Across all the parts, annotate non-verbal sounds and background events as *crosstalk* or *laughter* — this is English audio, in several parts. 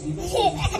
嘿 *laughs* 嘿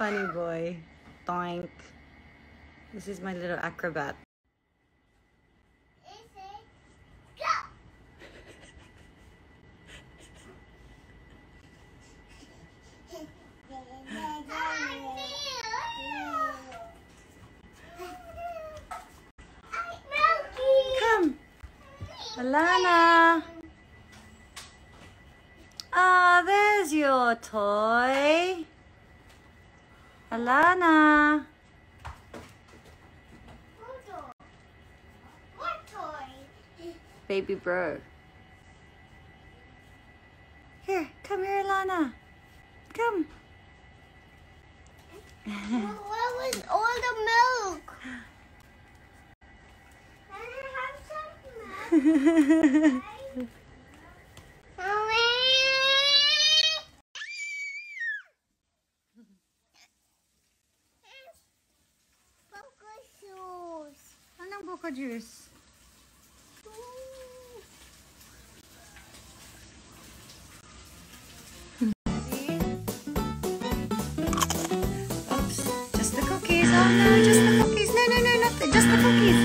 funny boy. Doink. This is my little acrobat. Come. Alana. Ah, there's your toy. Alana. Baby bro. Here, come here, Alana. Come. Where was all the milk? *laughs* Can I have some milk? *laughs* Juice. Just the cookies. Oh no, just the cookies. No, no, no, not the, just the cookies.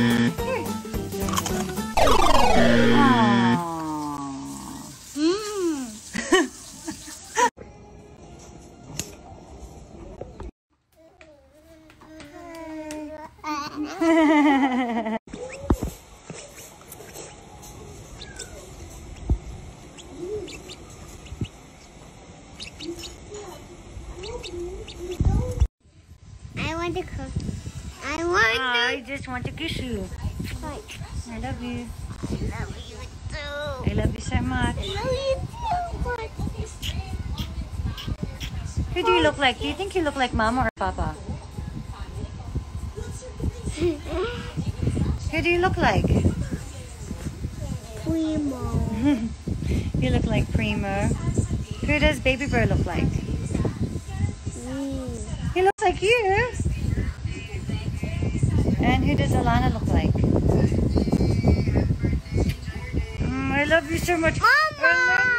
Here. *laughs* *laughs* I want to cook. I want I just want to kiss you. I love you. I love you too. I love you so much. I love you so much. Who do you look like? Do you think you look like Mama or Papa? *laughs* Who do you look like? Primo. *laughs* you look like Primo. Who does Baby Bear look like? He looks like you. And who does Alana look like? Mm, I love you so much. Mama!